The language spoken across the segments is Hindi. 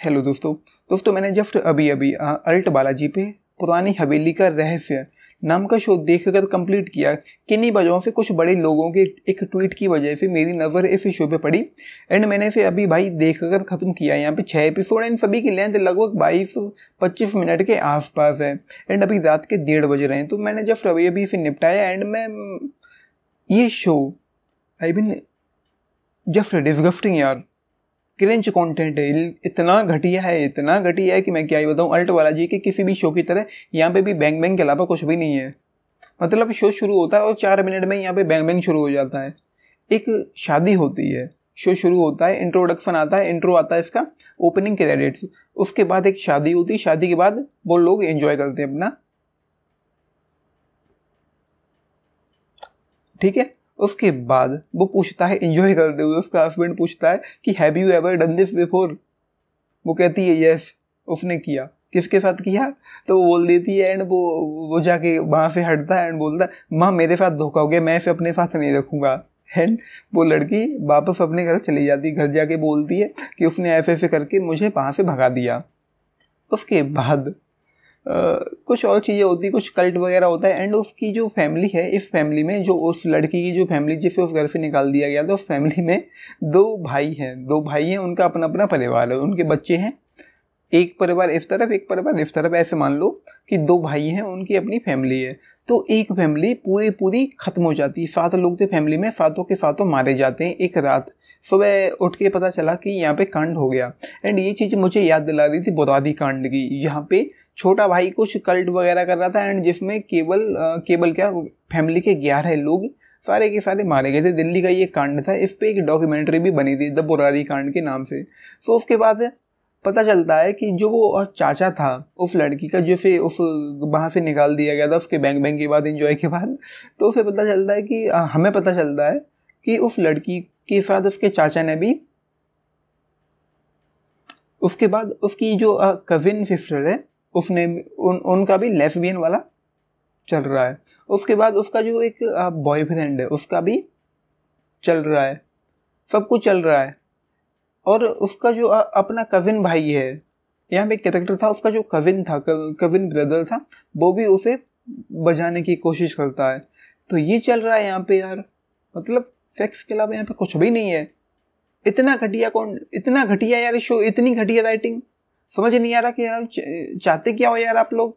हेलो दोस्तों। दोस्तों, मैंने जस्ट अभी अभी अल्ट बालाजी पे पुरानी हवेली का रहस्य नाम का शो देखकर कंप्लीट किया। किन्हीं वजहों से कुछ बड़े लोगों के एक ट्वीट की वजह से मेरी नज़र इस शो पे पड़ी। एंड मैंने इसे अभी भाई देखकर ख़त्म किया। यहाँ पे छः एपिसोड एंड सभी की लेंथ लगभग बाईस, पच्चीस मिनट के आसपास है। एंड अभी रात के डेढ़ बज रहे हैं तो मैंने जस्ट अभी अभी इसे निपटाया। एंड मैं, ये show I mean just disgusting यार। क्रिंच कंटेंट है। इतना घटिया है, इतना घटिया है कि मैं क्या ही बताऊँ, अल्ट वाला जी के किसी भी शो की तरह यहाँ पे भी बैंग बैंग के अलावा कुछ भी नहीं है। मतलब शो शुरू होता है और चार मिनट में यहाँ पे बैंग बैंग शुरू हो जाता है। एक शादी होती है शो शुरू होता है इंट्रोडक्शन आता है इंट्रो आता है इसका ओपनिंग क्रेडिट्स उसके बाद एक शादी होती है, शादी के बाद वो लोग एंजॉय करते हैं अपना। ठीक है? उसके बाद वो पूछता है इंजॉय करते हुए उसका हस्बैंड पूछता है कि have you ever done this before वो कहती है यस उसने किया। किसके साथ किया? तो वो बोल देती है एंड वो वो जाके वहाँ से हटता है एंड बोलता है, माँ, मेरे साथ धोखा हो गया, मैं इसे अपने साथ नहीं रखूँगा। एंड वो लड़की वापस अपने घर चली जाती घर जाके बोलती है कि उसने ऐसे ऐसे करके मुझे वहाँ से भगा दिया। उसके बाद कुछ और चीज़ें होती हैं, कुछ कल्ट वगैरह होता है एंड उसकी जो फैमिली है, इस फैमिली में, जो उस लड़की की जो फैमिली जिसे उस घर से निकाल दिया गया था, उस फैमिली में दो भाई हैं। दो भाई हैं, उनका अपना अपना परिवार है, उनके बच्चे हैं एक परिवार इस तरफ़, एक परिवार इस तरफ़, ऐसे मान लो कि दो भाई हैं, उनकी अपनी फैमिली है। तो एक फैमिली पूरी पूरी खत्म हो जाती है। सात लोग थे फैमिली में, सातों के सातों मारे जाते हैं एक रात। सुबह उठ के पता चला कि यहाँ पे कांड हो गया। एंड ये चीज़ मुझे याद दिला रही थी बुरादी कांड की। यहाँ पे छोटा भाई कुछ कल्ट वगैरह कर रहा था एंड जिसमें केवल केवल क्या फैमिली के ग्यारह लोग सारे के सारे मारे गए थे। दिल्ली का ये कांड था। इस पर एक डॉक्यूमेंट्री भी बनी थी, द बुरारी कांड के नाम से। सो उसके बाद पता चलता है कि जो वो चाचा था उस लड़की का, जो फिर उस वहाँ से निकाल दिया गया था, उसके बैंक बैंक के बाद इंजॉय के बाद तो फिर पता चलता है कि हमें पता चलता है कि उस लड़की के साथ उसके चाचा ने भी, उसके बाद उसकी जो कजिन सिस्टर है, उसने उन, उनका भी लेफ्बियन वाला चल रहा है। उसके बाद उसका जो एक बॉयफ्रेंड है, उसका भी चल रहा है। सब कुछ चल रहा है। और उसका जो अपना कजिन भाई है, यहाँ पे कैरेक्टर था, उसका जो कजिन था कजिन ब्रदर था, वो भी उसे बजाने की कोशिश करता है। तो ये चल रहा है यहाँ पे यार। मतलब फैक्स के अलावा यहाँ पे कुछ भी नहीं है। इतना घटिया कौन, इतना घटिया यार शो इतनी घटिया राइटिंग समझ नहीं आ रहा कि यार चाहते क्या हो यार आप लोग?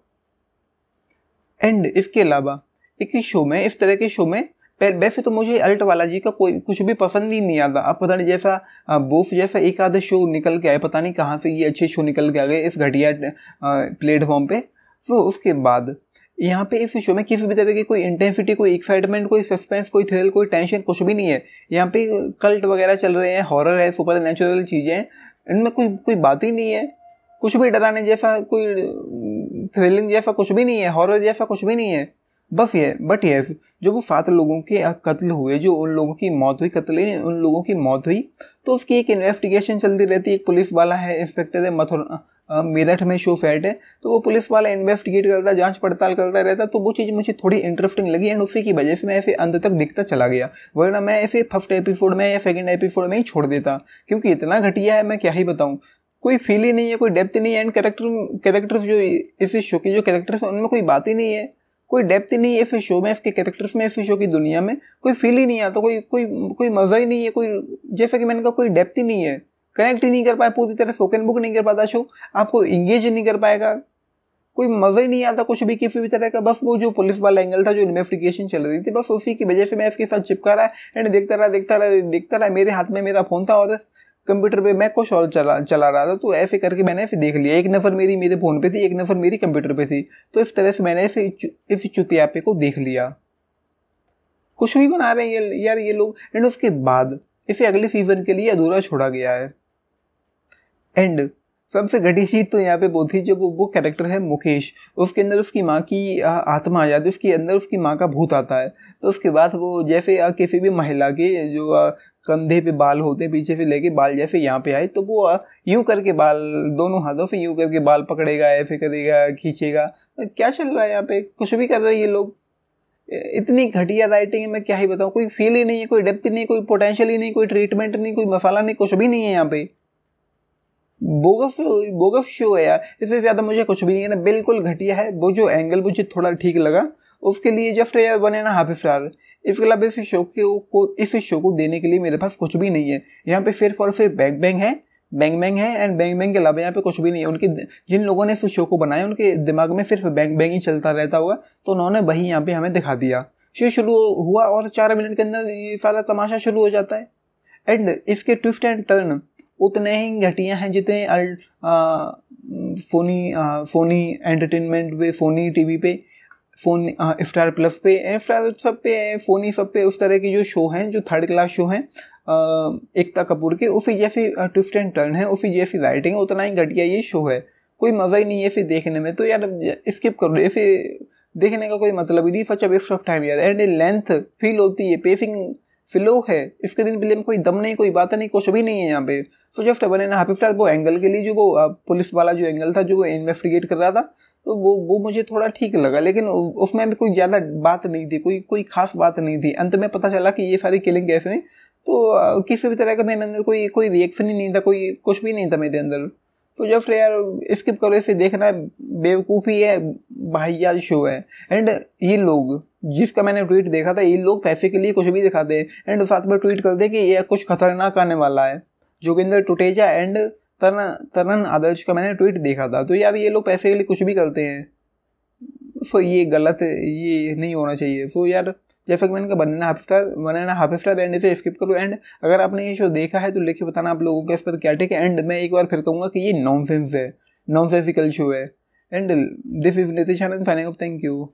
एंड इसके अलावा, एक शो में, इस तरह के शो में वैसे तो मुझे अल्ट वाला जी का कोई, कुछ भी पसंद ही नहीं आता। अब पता नहीं जैसा बोफ जैसा एक आधा शो निकल के आए, पता नहीं कहाँ से ये अच्छे शो निकल के आ गए इस घटिया प्लेटफॉर्म पे। तो उसके बाद, यहाँ पे इस शो में किसी भी तरह की कोई इंटेंसिटी कोई एक्साइटमेंट कोई सस्पेंस कोई थ्रिल कोई टेंशन कुछ भी नहीं है। यहाँ पे कल्ट वगैरह चल रहे हैं हॉरर है सुपर नेचुरल चीज़ें हैं, इनमें कोई कोई बात ही नहीं है। कुछ भी डराने जैसा कोई थ्रिलिंग जैसा कुछ भी नहीं है हॉरर जैसा कुछ भी नहीं है। बस ये बट ये जो वो सात लोगों के कत्ल हुए, जो उन लोगों की मौत हुई, कत्ल उन लोगों की मौत हुई तो उसकी एक इन्वेस्टिगेशन चलती रहती है, एक पुलिस वाला है इंस्पेक्टर है, मथुर मेरठ में शो फैट है तो वो पुलिस वाला इन्वेस्टिगेट करता जाँच पड़ताल करता रहता तो वो चीज़ मुझे थोड़ी इंटरेस्टिंग लगी एंड उसी की वजह से मैं ऐसे अंत तक दिखता चला गया, वरना मैं ऐसे फ़र्स्ट एपिसोड में या सेकेंड एपिसोड में ही छोड़ देता, क्योंकि इतना घटिया है, मैं क्या ही बताऊँ, कोई फील ही नहीं है, कोई डेप्थ नहीं है एंड कैरेक्टर कैरेक्टर्स जो इस शो के जो कैरेक्टर्स हैं, उनमें कोई बात ही नहीं है। कोई डेप्थ ही नहीं है फिर शो में, इसके कैरेक्टर्स में, फिर शो की दुनिया में। कोई फील ही नहीं आता कोई कोई कोई मज़ा ही नहीं है, कोई, जैसा कि मैंने कहा, कोई डेप्थ ही नहीं है। कनेक्ट ही नहीं कर पाया पूरी तरह फोकन बुक नहीं कर पाता शो आपको इंगेज नहीं कर पाएगा। कोई मज़ा ही नहीं आता कुछ भी किसी भी तरह का, बस वो जो पुलिस वाला एंगल था, जो इन्वेस्टिगेशन चल रही थी, बस उसी की वजह से मैं इसके साथ चिपका रहा एंड देखता रहा देखता रहा देखता रहा, मेरे हाथ में मेरा फ़ोन था और कंप्यूटर पे मैं कुछ और चला चला रहा था तो ऐसे करके मैंने ऐसे देख लिया। एक नफ़र मेरी मेरे फ़ोन पे थी, एक नफ़र मेरी कंप्यूटर पे थी। तो इस तरह से मैंने ऐसे इस चुतियापे को देख लिया। कुछ भी बना रहे हैं ये, यार ये लोग। एंड उसके बाद इसे अगले सीज़न के लिए अधूरा छोड़ा गया है। एंड सबसे घटी चीज़ तो यहाँ पे वो थी जो वो वो कैरेक्टर है मुकेश। उसके अंदर उसकी माँ की आत्मा आ जाती है, उसके अंदर उसकी माँ का भूत आता है। तो उसके बाद वो जैसे किसी भी महिला के जो कंधे पे बाल होते पीछे से लेके बाल जैसे यहाँ पे आए तो वो यूँ करके बाल, दोनों हाथों से यूँ करके बाल पकड़ेगा, ऐसे करेगा, खींचेगा। क्या चल रहा है यहाँ पे? कुछ भी कर रहे हैं ये लोग? इतनी घटिया राइटिंग है, मैं क्या ही बताऊँ? कोई फील ही नहीं है, कोई डेप्थ नहीं, कोई पोटेंशियल ही नहीं, कोई ट्रीटमेंट नहीं, कोई मसाला नहीं, कुछ भी नहीं है यहाँ पे। बोगफ बोगफ शो है यार, इससे ज़्यादा मुझे कुछ भी नहीं है ना। बिल्कुल घटिया है, वो जो एंगल मुझे थोड़ा ठीक लगा, उसके लिए जस्ट यार बने ना हाफि फ्रार इसके अलावा इस शो को इस शो को देने के लिए मेरे पास कुछ भी नहीं है। यहाँ पे सिर्फ़ और सिर्फ़ बैग बैंग है बैंग बैंग है एंड बैंग बैंग के अलावा यहाँ पे कुछ भी नहीं है। उनके जिन लोगों ने इस शो को बनाया उनके दिमाग में सिर्फ़ बैंग बैंग ही चलता रहता होगा तो उन्होंने वही यहाँ पे हमें दिखा दिया। शो शुरू हुआ और चार मिनट के अंदर ये सारा तमाशा शुरू हो जाता है। एंड इसके ट्विस्ट एंड टर्न उतने ही घटिया हैं जितने फोनी आ, फोनी एंटरटेनमेंट पे फोनी टीवी पे फ़ोन स्टार प्लस पे स्टार सब पे, फोनी सब पे, उस तरह के जो शो हैं, जो थर्ड क्लास शो हैं एकता कपूर के, उसी जैसी ट्विस्ट एंड टर्न है, उसी जैसी राइटिंग है उतना ही घटिया ये शो है। कोई मज़ा ही नहीं है फिर देखने में तो यार स्किप करो फिर देखने का कोई मतलब ही नहीं सच वेस्ट ऑफ़ टाइम यार एंड लेंथ फील होती है पेसिंग फ्लो है। इसके दिन फ़िल्म कोई दम नहीं, कोई बात नहीं, कुछ भी नहीं है यहाँ पे। सो जस्ट बने ना हैप्पी स्टार वो एंगल के लिए जो वो पुलिस वाला जो एंगल था, जो वो इन्वेस्टिगेट कर रहा था तो वो वो मुझे थोड़ा ठीक लगा। लेकिन उसमें भी कोई ज़्यादा बात नहीं थी, कोई कोई खास बात नहीं थी। अंत में पता चला कि ये सारी किलिंग कैसे हुई। तो किसी भी तरह का मेरे अंदर कोई कोई रिएक्शन ही नहीं था, कोई कुछ भी नहीं था मेरे अंदर। तो जब यार स्किप करो, इसे देखना बेवकूफ़ी है भाईयाज शो है। एंड ये लोग, जिसका मैंने ट्वीट देखा था, ये लोग पैसे के लिए कुछ भी दिखाते हैं। एंड साथ में ट्वीट कर दे कि ये कुछ खतरनाक आने वाला है। जोगिंदर टुटेजा एंड तरन तरन आदर्श का मैंने ट्वीट देखा था। तो यार ये लोग पैसे के लिए कुछ भी करते हैं। सो ये गलत है, ये नहीं होना चाहिए। सो यार जैसा कि मैंने कहा, banana half star banana half star and इसे स्किप करो। एंड अगर आपने ये शो देखा है तो लिख बताना आप लोगों के इस पर क्या ठीक है। एंड मैं एक बार फिर कहूँगा कि ये नॉन सेंस है। नॉन सेंसिकल शो है। And this is Nitish Anand fining up thank you